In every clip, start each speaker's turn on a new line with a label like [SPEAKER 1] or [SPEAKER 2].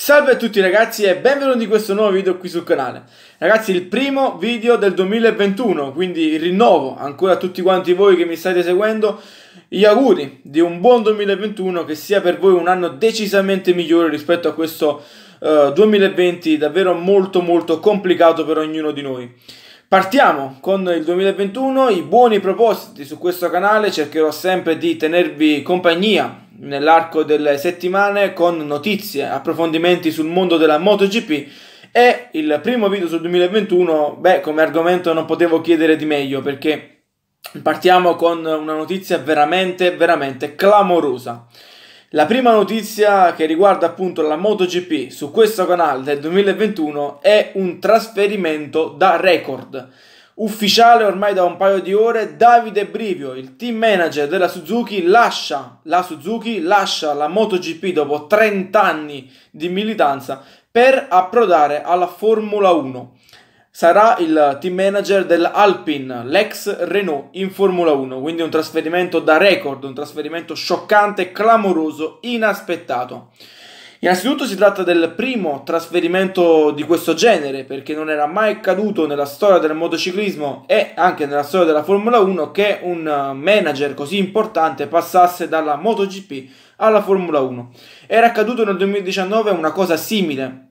[SPEAKER 1] Salve a tutti ragazzi e benvenuti in questo nuovo video qui sul canale. Ragazzi, il primo video del 2021, quindi rinnovo ancora a tutti quanti voi che mi state seguendo. Gli auguri di un buon 2021, che sia per voi un anno decisamente migliore rispetto a questo uh, 2020 davvero molto molto complicato per ognuno di noi. Partiamo con il 2021, i buoni propositi su questo canale, cercherò sempre di tenervi compagnia nell'arco delle settimane con notizie, approfondimenti sul mondo della MotoGP e il primo video sul 2021, beh, come argomento non potevo chiedere di meglio perché partiamo con una notizia veramente, veramente clamorosa. La prima notizia che riguarda appunto la MotoGP su questo canale del 2021 è un trasferimento da record ufficiale ormai da un paio di ore, Davide Brivio, il team manager della Suzuki, lascia la Suzuki, lascia la MotoGP dopo 30 anni di militanza per approdare alla Formula 1. Sarà il team manager dell'Alpine, l'ex Renault in Formula 1, quindi un trasferimento da record, un trasferimento scioccante, clamoroso, inaspettato. Innanzitutto si tratta del primo trasferimento di questo genere perché non era mai accaduto nella storia del motociclismo e anche nella storia della Formula 1 che un manager così importante passasse dalla MotoGP alla Formula 1. Era accaduto nel 2019 una cosa simile,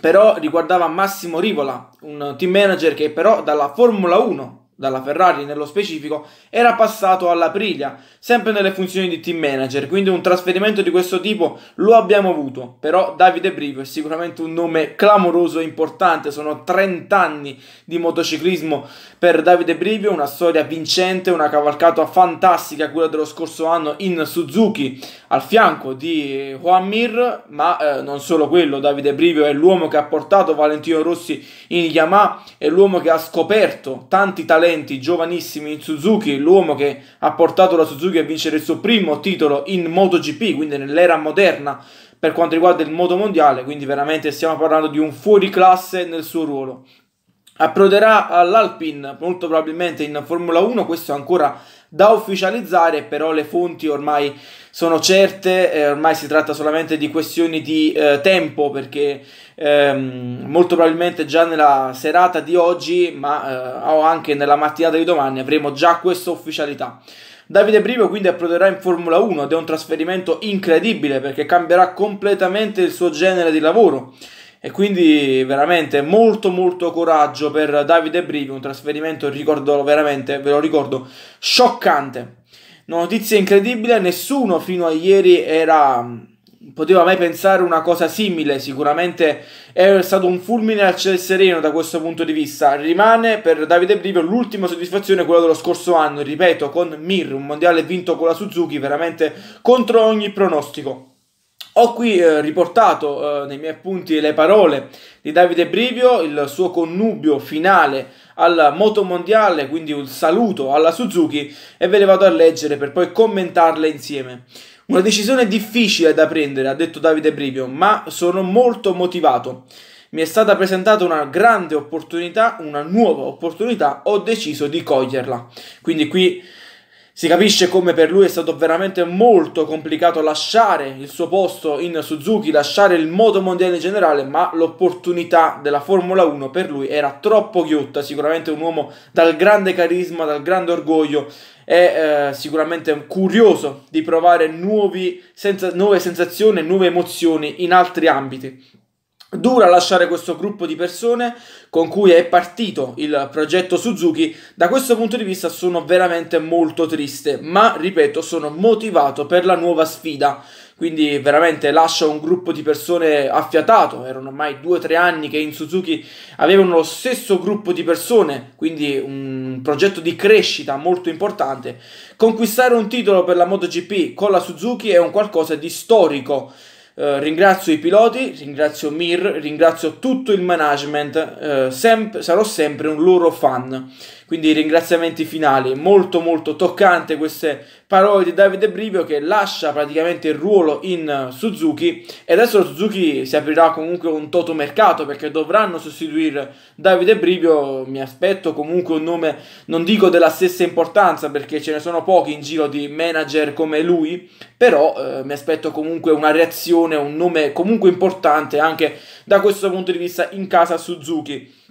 [SPEAKER 1] però riguardava Massimo Rivola, un team manager che però dalla Formula 1 dalla Ferrari nello specifico, era passato alla Aprilia, sempre nelle funzioni di team manager, quindi un trasferimento di questo tipo lo abbiamo avuto, però Davide Brivio è sicuramente un nome clamoroso e importante, sono 30 anni di motociclismo per Davide Brivio, una storia vincente, una cavalcata fantastica, quella dello scorso anno in Suzuki, al fianco di Juan Mir, ma eh, non solo quello, Davide Brivio è l'uomo che ha portato Valentino Rossi in Yamaha, è l'uomo che ha scoperto tanti talenti talenti giovanissimi in Suzuki, l'uomo che ha portato la Suzuki a vincere il suo primo titolo in MotoGP, quindi nell'era moderna per quanto riguarda il moto mondiale, quindi veramente stiamo parlando di un fuoriclasse nel suo ruolo. Approderà all'Alpine molto probabilmente in Formula 1, questo è ancora da ufficializzare, però le fonti ormai sono certe, eh, ormai si tratta solamente di questioni di eh, tempo perché ehm, molto probabilmente già nella serata di oggi, ma eh, o anche nella mattinata di domani avremo già questa ufficialità. Davide Brivio quindi approderà in Formula 1 ed è un trasferimento incredibile perché cambierà completamente il suo genere di lavoro e quindi veramente molto molto coraggio per Davide Brivio, un trasferimento, ricordo veramente, ve lo ricordo, scioccante. Notizia incredibile, nessuno fino a ieri era poteva mai pensare una cosa simile, sicuramente è stato un fulmine al ciel sereno da questo punto di vista. Rimane per Davide Brivio l'ultima soddisfazione quella dello scorso anno, ripeto, con Mir, un mondiale vinto con la Suzuki, veramente contro ogni pronostico. Ho qui eh, riportato eh, nei miei appunti le parole di Davide Brivio, il suo connubio finale al moto mondiale, quindi un saluto alla Suzuki e ve le vado a leggere per poi commentarle insieme. Una decisione difficile da prendere, ha detto Davide Brivio, ma sono molto motivato. Mi è stata presentata una grande opportunità, una nuova opportunità, ho deciso di coglierla. Quindi qui si capisce come per lui è stato veramente molto complicato lasciare il suo posto in Suzuki, lasciare il moto mondiale in generale, ma l'opportunità della Formula 1 per lui era troppo ghiotta, sicuramente un uomo dal grande carisma, dal grande orgoglio, è eh, sicuramente curioso di provare nuovi, senza, nuove sensazioni, nuove emozioni in altri ambiti. Dura lasciare questo gruppo di persone con cui è partito il progetto Suzuki, da questo punto di vista sono veramente molto triste, ma ripeto, sono motivato per la nuova sfida. Quindi veramente lascia un gruppo di persone affiatato, erano ormai due o tre anni che in Suzuki avevano lo stesso gruppo di persone, quindi un progetto di crescita molto importante. Conquistare un titolo per la MotoGP con la Suzuki è un qualcosa di storico eh, ringrazio i piloti, ringrazio Mir, ringrazio tutto il management, eh, sem- sarò sempre un loro fan. Quindi ringraziamenti finali. Molto molto toccante queste parole di Davide Brivio che lascia praticamente il ruolo in Suzuki e adesso Suzuki si aprirà comunque un toto mercato perché dovranno sostituire Davide Brivio, mi aspetto comunque un nome non dico della stessa importanza perché ce ne sono pochi in giro di manager come lui, però eh, mi aspetto comunque una reazione, un nome comunque importante anche da questo punto di vista in casa Suzuki.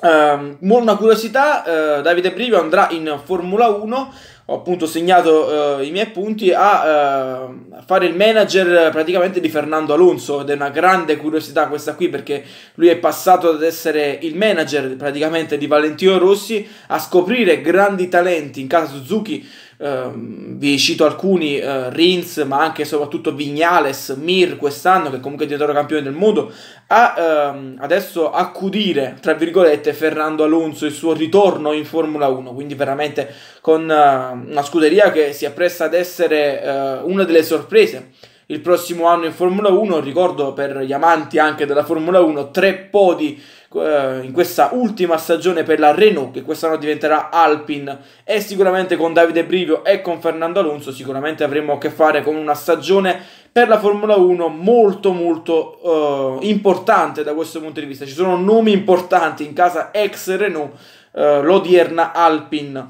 [SPEAKER 1] Uh, una curiosità, uh, Davide Brivio andrà in Formula 1, ho appunto segnato uh, i miei punti, a uh, fare il manager praticamente di Fernando Alonso ed è una grande curiosità questa qui perché lui è passato ad essere il manager praticamente di Valentino Rossi a scoprire grandi talenti in casa Suzuki Uh, vi cito alcuni, uh, Rins, ma anche e soprattutto Vignales, Mir quest'anno, che comunque è diventato campione del mondo, a uh, adesso accudire, tra virgolette, Fernando Alonso, il suo ritorno in Formula 1, quindi veramente con eh, una scuderia che si appresta ad essere eh, una delle sorprese il prossimo anno in Formula 1, ricordo per gli amanti anche della Formula 1, tre podi eh, in questa ultima stagione per la Renault che quest'anno diventerà Alpine. E sicuramente con Davide Brivio e con Fernando Alonso sicuramente avremo a che fare con una stagione per la Formula 1 molto molto uh, importante da questo punto di vista. Ci sono nomi importanti in casa ex Renault uh, l'odierna Alpine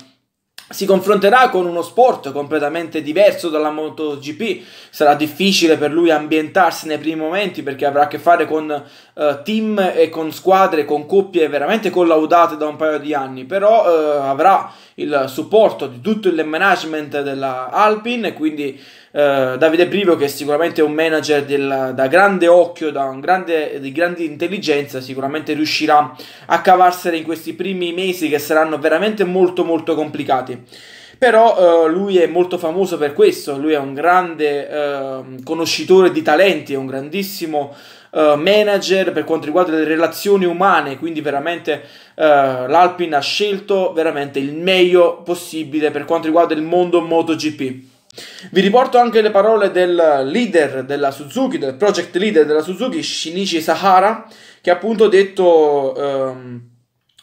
[SPEAKER 1] si confronterà con uno sport completamente diverso dalla MotoGP. Sarà difficile per lui ambientarsi nei primi momenti perché avrà a che fare con uh, team e con squadre, con coppie veramente collaudate da un paio di anni. Però uh, avrà il supporto di tutto il management della Alpine e quindi uh, Davide Brivio che è sicuramente un manager del, da grande occhio, da grande, di grande intelligenza, sicuramente riuscirà a cavarsene in questi primi mesi che saranno veramente molto molto complicati. Però uh, lui è molto famoso per questo, lui è un grande uh, conoscitore di talenti, è un grandissimo uh, manager per quanto riguarda le relazioni umane, quindi veramente l'Alpine ha scelto veramente il meglio possibile per quanto riguarda il mondo MotoGP. Vi riporto anche le parole del leader della Suzuki, del project leader della Suzuki, Shinichi Sahara, che ha appunto detto... Um,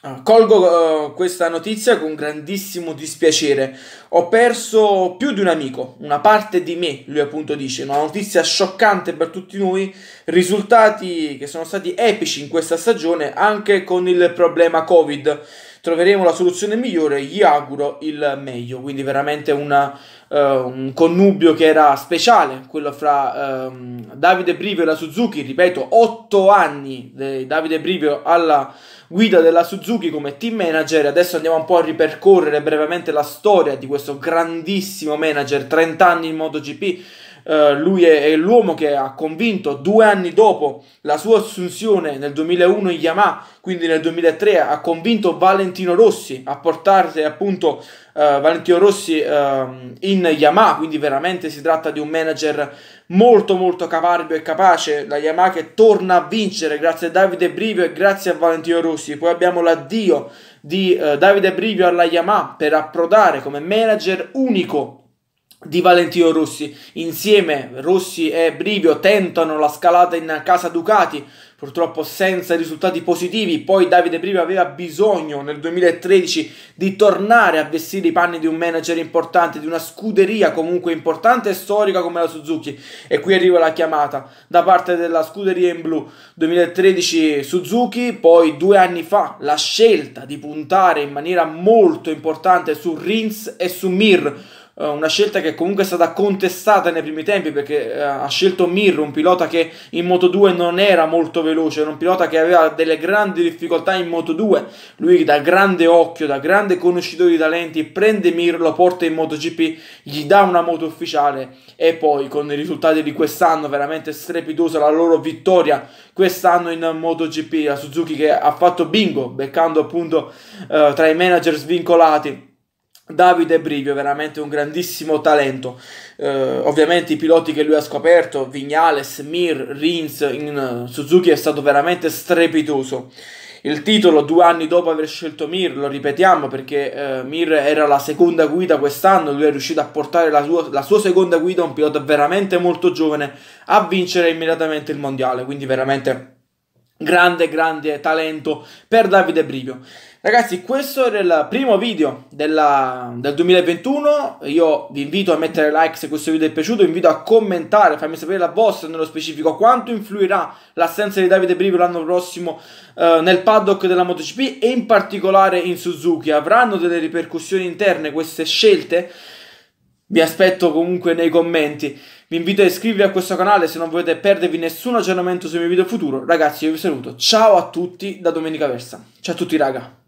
[SPEAKER 1] Ah, colgo uh, questa notizia con grandissimo dispiacere. Ho perso più di un amico, una parte di me, lui appunto dice, una notizia scioccante per tutti noi, risultati che sono stati epici in questa stagione anche con il problema Covid. Troveremo la soluzione migliore, gli auguro il meglio, quindi veramente una, uh, un connubio che era speciale, quello fra uh, Davide Brivio e la Suzuki, ripeto, 8 anni di Davide Brivio alla guida della Suzuki come team manager. Adesso andiamo un po' a ripercorrere brevemente la storia di questo grandissimo manager, 30 anni in MotoGP. Uh, lui è, è, l'uomo che ha convinto due anni dopo la sua assunzione nel 2001 in Yamaha, quindi nel 2003 ha convinto Valentino Rossi a portare appunto uh, Valentino Rossi uh, in Yamaha, quindi veramente si tratta di un manager molto molto caparbiо e capace, la Yamaha che torna a vincere grazie a Davide Brivio e grazie a Valentino Rossi, poi abbiamo l'addio di uh, Davide Brivio alla Yamaha per approdare come manager unico di Valentino Rossi. Insieme Rossi e Brivio tentano la scalata in casa Ducati, purtroppo senza risultati positivi. Poi Davide Brivio aveva bisogno nel 2013 di tornare a vestire i panni di un manager importante, di una scuderia comunque importante e storica come la Suzuki. E qui arriva la chiamata da parte della scuderia in blu 2013 Suzuki, poi due anni fa la scelta di puntare in maniera molto importante su Rins e su Mir una scelta che comunque è stata contestata nei primi tempi perché uh, ha scelto Mir, un pilota che in Moto 2 non era molto veloce, era un pilota che aveva delle grandi difficoltà in Moto 2. Lui da grande occhio, da grande conoscitore di talenti, prende Mir, lo porta in MotoGP, gli dà una moto ufficiale e poi con i risultati di quest'anno veramente strepitosa la loro vittoria quest'anno in MotoGP, la Suzuki che ha fatto bingo beccando appunto uh, tra i manager svincolati Davide Brivio, veramente un grandissimo talento. Eh, ovviamente i piloti che lui ha scoperto, Vignales, Mir, Rins in Suzuki è stato veramente strepitoso. Il titolo due anni dopo aver scelto Mir, lo ripetiamo perché eh, Mir era la seconda guida quest'anno, lui è riuscito a portare la sua, la sua seconda guida, un pilota veramente molto giovane, a vincere immediatamente il mondiale, quindi veramente grande grande talento per Davide Brivio. Ragazzi questo era il primo video della, del 2021 io vi invito a mettere like se questo video è piaciuto vi invito a commentare fammi sapere la vostra nello specifico quanto influirà l'assenza di Davide Brivio l'anno prossimo eh, nel paddock della MotoGP e in particolare in Suzuki. Avranno delle ripercussioni interne queste scelte? Vi aspetto comunque nei commenti vi invito a iscrivervi a questo canale se non volete perdervi nessun aggiornamento sui miei video futuro. Ragazzi, io vi saluto. Ciao a tutti da Domenica Versa. Ciao a tutti, raga.